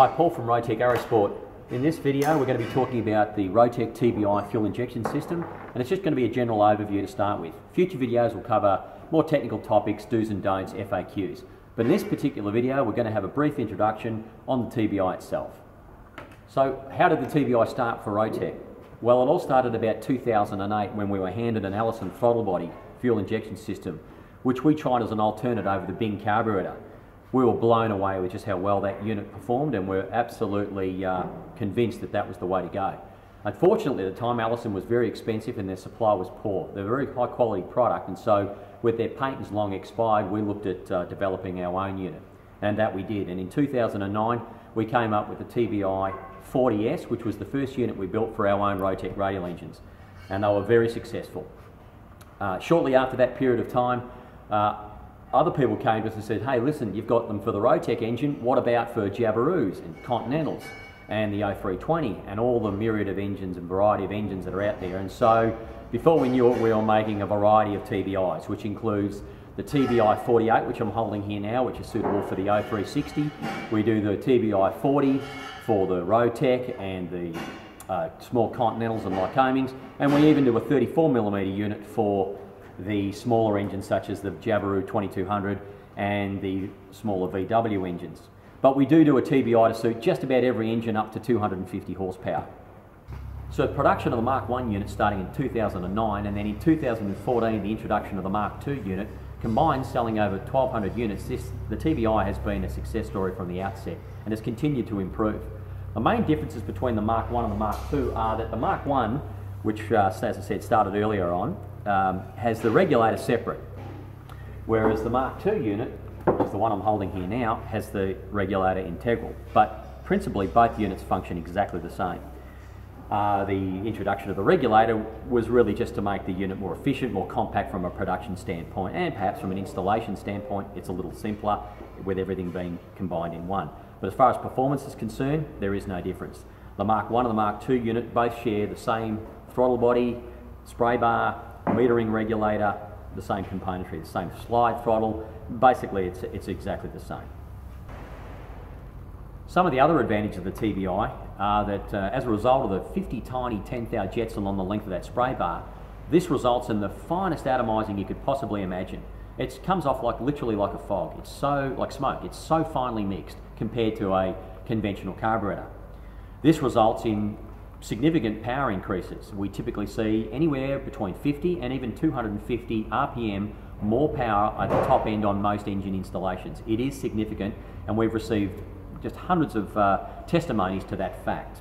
Hi, Paul from Rotec Aerosport. In this video, we're going to be talking about the Rotec TBI fuel injection system, and it's just going to be a general overview to start with. Future videos will cover more technical topics, do's and don'ts, FAQs. But in this particular video, we're going to have a brief introduction on the TBI itself. So, how did the TBI start for Rotec? Well, it all started about 2008 when we were handed an Ellison throttle body fuel injection system, which we tried as an alternate over the Bing carburetor we were blown away with just how well that unit performed and we're absolutely uh, convinced that that was the way to go. Unfortunately, at the time, Ellison was very expensive and their supply was poor. They're a very high quality product, and so with their patents long expired, we looked at uh, developing our own unit, and that we did. And in 2009, we came up with the TBI 40S, which was the first unit we built for our own Rotec radial engines, and they were very successful. Uh, shortly after that period of time, uh, other people came to us and said, hey, listen, you've got them for the Rotec engine, what about for Jabirus and Continentals and the O320 and all the myriad of engines and variety of engines that are out there? And so before we knew it, we were making a variety of TBIs, which includes the TBI 48, which I'm holding here now, which is suitable for the O360. We do the TBI 40 for the Rotec and the uh, small Continentals and Lycomings, and we even do a 34mm unit for the smaller engines such as the Jabiru 2200 and the smaller VW engines. But we do do a TBI to suit just about every engine up to 250 horsepower. So production of the Mark 1 unit starting in 2009 and then in 2014 the introduction of the Mark 2 unit combined selling over 1200 units this, the TBI has been a success story from the outset and has continued to improve. The main differences between the Mark 1 and the Mark 2 are that the Mark 1 which uh, as I said started earlier on um, has the regulator separate, whereas the Mark II unit, which is the one I'm holding here now, has the regulator integral. But principally, both units function exactly the same. Uh, the introduction of the regulator was really just to make the unit more efficient, more compact from a production standpoint, and perhaps from an installation standpoint, it's a little simpler with everything being combined in one. But as far as performance is concerned, there is no difference. The Mark 1 and the Mark II unit both share the same throttle body, spray bar, metering regulator, the same componentry, the same slide throttle. Basically, it's, it's exactly the same. Some of the other advantages of the TBI are that uh, as a result of the 50 tiny 10 thou jets along the length of that spray bar, this results in the finest atomizing you could possibly imagine. It comes off like literally like a fog. It's so, like smoke, it's so finely mixed compared to a conventional carburetor. This results in significant power increases. We typically see anywhere between 50 and even 250 RPM more power at the top end on most engine installations. It is significant and we've received just hundreds of uh, testimonies to that fact.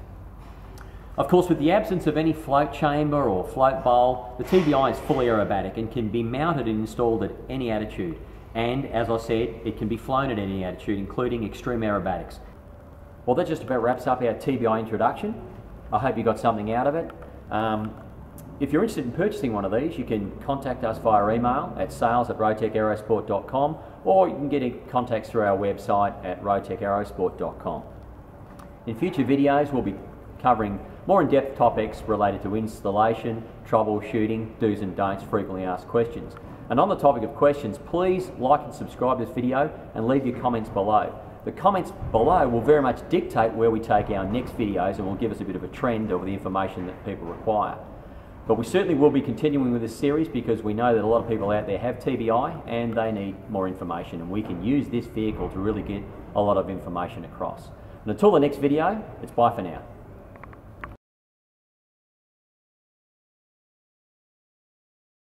Of course, with the absence of any float chamber or float bowl, the TBI is fully aerobatic and can be mounted and installed at any attitude. And as I said, it can be flown at any attitude, including extreme aerobatics. Well, that just about wraps up our TBI introduction. I hope you got something out of it. Um, if you're interested in purchasing one of these, you can contact us via email at sales at or you can get in contact through our website at rotecaerosport.com. In future videos, we'll be covering more in-depth topics related to installation, troubleshooting, do's and don'ts, frequently asked questions. And on the topic of questions, please like and subscribe to this video and leave your comments below. The comments below will very much dictate where we take our next videos and will give us a bit of a trend of the information that people require. But we certainly will be continuing with this series because we know that a lot of people out there have TBI and they need more information and we can use this vehicle to really get a lot of information across. And until the next video, it's bye for now.